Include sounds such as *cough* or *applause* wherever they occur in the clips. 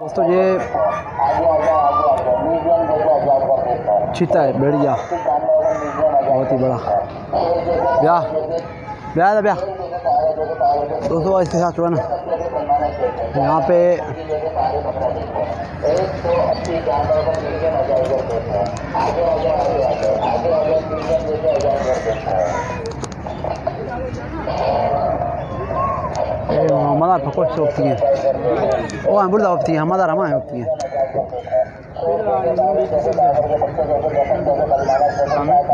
दोस्तों, ये चीता है, भेड़िया। बहुत ही बड़ा। ब्याह ब्याह था ब्याह। दोस्तों, इसके साथ जो है ना, यहाँ पे पकड़ से होती है। ओ हम बुढ़ा होती है मदार हमारे होती है।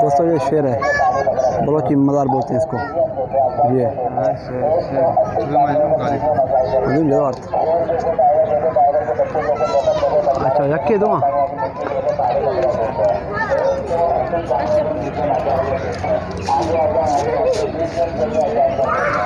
दोस्तों, ये शेर है। बलोची मदार बोलते हैं इसको। ये अभी लो अर्थ। अच्छा यक्के दो सैबी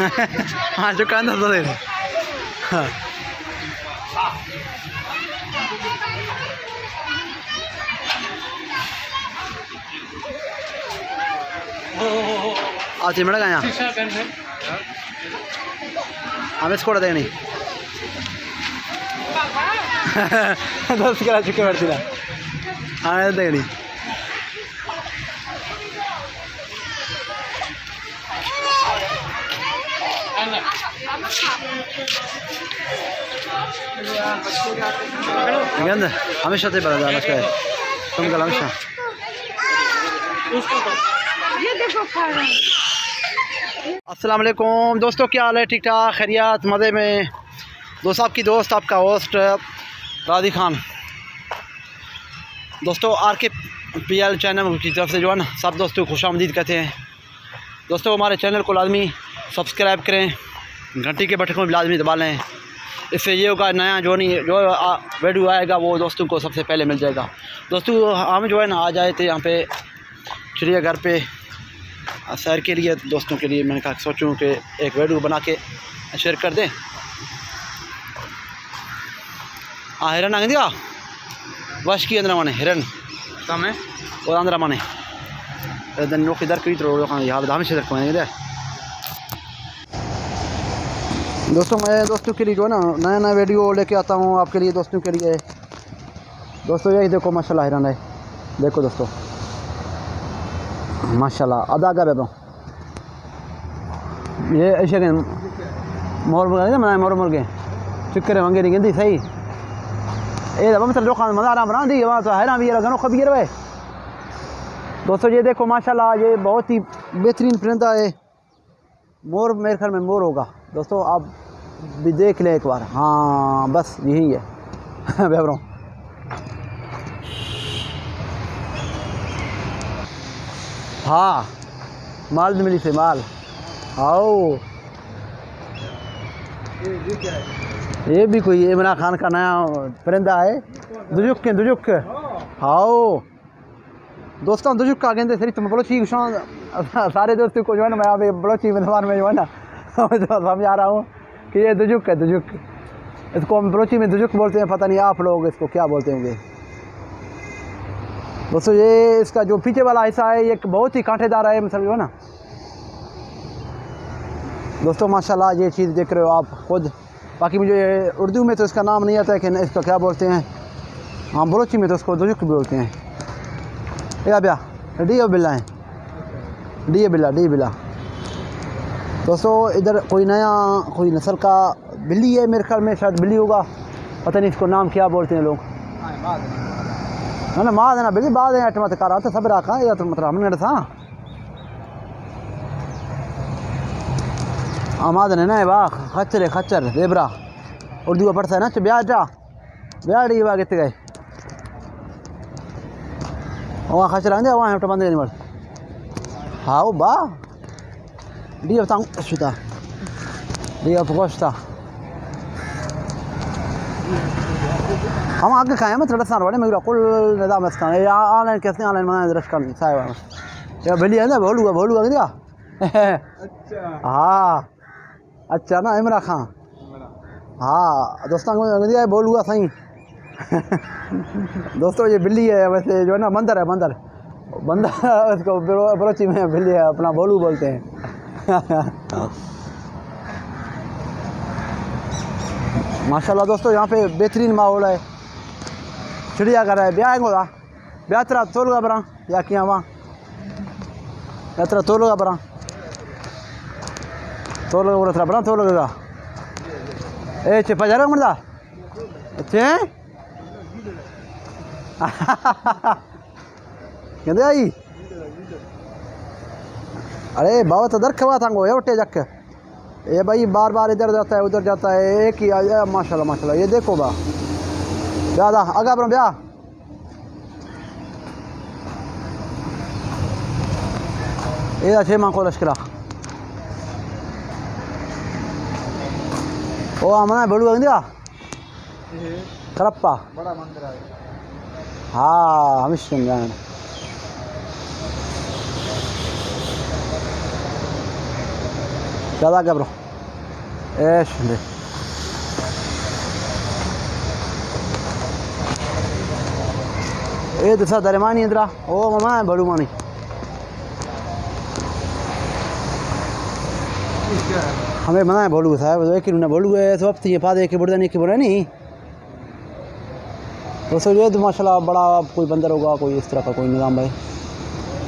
*laughs* हाँ जो कान धंधा हाँ आ चिमड़ा का यहाँ? हमें स्कोर देनी दस किला चुके बैठती ना। हाँ, हमें देनी गंद हमेशा से बड़ा जाना उसका तुम कल हमेशा। असलम दोस्तों क्या हाल है? ठीक ठाक खैरियात? मज़े में? दोस्त आपकी दोस्त आपका होस्ट राधी खान। दोस्तों आर के पी एल चैनल की तरफ़ से जो है ना सब दोस्तों खुश आमदीद कहते हैं। दोस्तों हमारे चैनल को लाजमी सब्सक्राइब करें। घंटी के बटन में लाजमी दबा लें। इससे ये होगा नया जो नहीं जो वीडियो आएगा वो दोस्तों को सबसे पहले मिल जाएगा। दोस्तों हम जो है ना आ जाए थे यहाँ पे चिड़ियाघर पे। सैर के लिए दोस्तों के लिए मैंने कहा सोचूं कि एक वीडियो बना के शेयर कर दें। हाँ हिरन आगे दिया वश की अंदर माने हिरन। तमें और अंदर माने। लोग इधर कई तरह यहाँ दाम से रखवाएँ दोस्तों, मैं दोस्तों के लिए जो है ना नया नया वीडियो लेके आता हूँ आपके लिए, दोस्तों के लिए। दोस्तों, यही देखो, माशाल्लाह हिरन है। देखो दोस्तों। माशाल्लाह अदा कर रहा ये ऐसे मोर मुर्गे ना मोर मुर्गे। चिक्कर मंगे नहीं गिनती, सही। ये दबा मतलब जो खान मज़ा आराम बना दी। वहाँ तो हैरान भी ये लगनो खबीर वे दोस्तों, ये देखो, माशाल्लाह, ये बहुत ही बेहतरीन परिंदा है। मोर, मेरे ख्याल में मोर होगा। दोस्तों, आप भी देख लें एक बार। हाँ बस यही है। *laughs* बेबरों हाँ माल भी मिली से माल। आओ। ये भी कोई इमरान खान का नया परिंदा है? दुजुक दुजुक आओ। दोस्तों, दुजुक का कहते फिर तुम बड़ोची *laughs* सारे दोस्तों को जो है ना, मैं अभी बड़ोची मैदान में जो है ना *laughs* समझ रहा हूँ कि ये दुजुक है, दुजुक। इसको हम बड़ोची में दुजुक बोलते हैं, पता नहीं आप लोग इसको क्या बोलते होंगे। दोस्तों, ये इसका जो पीछे वाला हिस्सा है, ये बहुत ही कांटेदार है मतलब जो है ना। दोस्तों, माशाल्लाह, ये चीज़ देख रहे हो आप खुद। बाकी मुझे उर्दू में तो इसका नाम नहीं आता है कि इसको क्या बोलते हैं। हाँ बलोची में तो उसको दुजुक बोलते हैं। या ब्या डी बिल्ला है। डी बिल्ला डी बिल्ला दोस्तों इधर कोई नया कोई नस्ल का बिल्ली है मेरे ख्याल में शायद बिल्ली होगा पता नहीं इसको नाम क्या बोलते हैं लोग ना माँ देना बिल्ली बाद है अटमत कर तो सब रखा या तो मतलब हमने था आमाद ने ना वाह खच्चर है खच्चर देबरा उर्दू का पढ़ता है ना ब्याह जा ब्याह डी वाह कितने गए वहाँ खच्चर आएँगे वहाँ हेट बंद नहीं Hau ba. Tang. हम आगे खाए मैं थोड़ा सा वाले मैं कुल निदाम इसका ये ऑनलाइन कैसे ऑनलाइन मंगाए दरस कर साहब ये भली है ना भोलूगा भोलूगा क्या हाँ अच्छा ना इमरा खां हाँ दोस्तों को बोलूगा सही दोस्तों ये बिल्ली है वैसे जो है ना बंदर है बंदर बंदर *laughs* उसको बरोची में बिल्ली है अपना बोलू बोलते हैं। *laughs* माशाल्लाह दोस्तों, यहाँ पे बेहतरीन माहौल है। चिड़ियाघर है, ब्याह होगा ब्याह तेरा तोलगा बरा, या किया वहाँ ब्याह तेरा तोलगा बरा। तोलगा बोला तेरा बरा तोलगा ए चे पजारा मरदा चे कहते आई अरे बाबा तो दर खवा था ये उठे जक ये भाई बार बार इधर जाता है उधर जाता है एक ही माशाल्लाह माशाल्लाह ये देखो बा ब्याह दा आगा पर ब्याह ये छे माँ को लश्करा ओ आमना बड़ू अंदिया करप्पा बड़ा मंदिर है हाँ क्या ब्रो ऐश दे ए दसा दरमानी इधरा ओ मामा बड़ू मानी हमें मना है बोलू साहब एक ही ना बोलू है तो अब तो ये पादे के बुढ़ा नहीं के बुढ़ा नहीं दोस्तों ये तो माशाल्लाह बड़ा कोई बंदर होगा कोई इस तरह का कोई निज़ाम भाई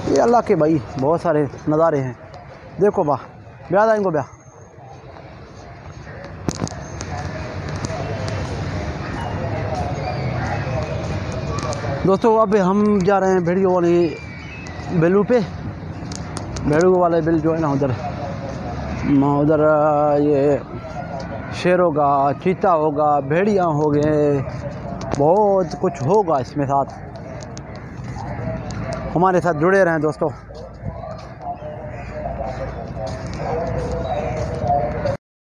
ये अल्लाह के भाई बहुत सारे नज़ारे हैं देखो बा ब्याह था इनको ब्याह। दोस्तों, अब हम जा रहे हैं भेड़ियों वाली बेलू पे। भेड़ियों वाले बिल जो है ना उधर। उधर ये शेर होगा, चीता होगा, भेड़िया हो गए। बहुत कुछ होगा इसमें साथ। हमारे साथ जुड़े रहें दोस्तों।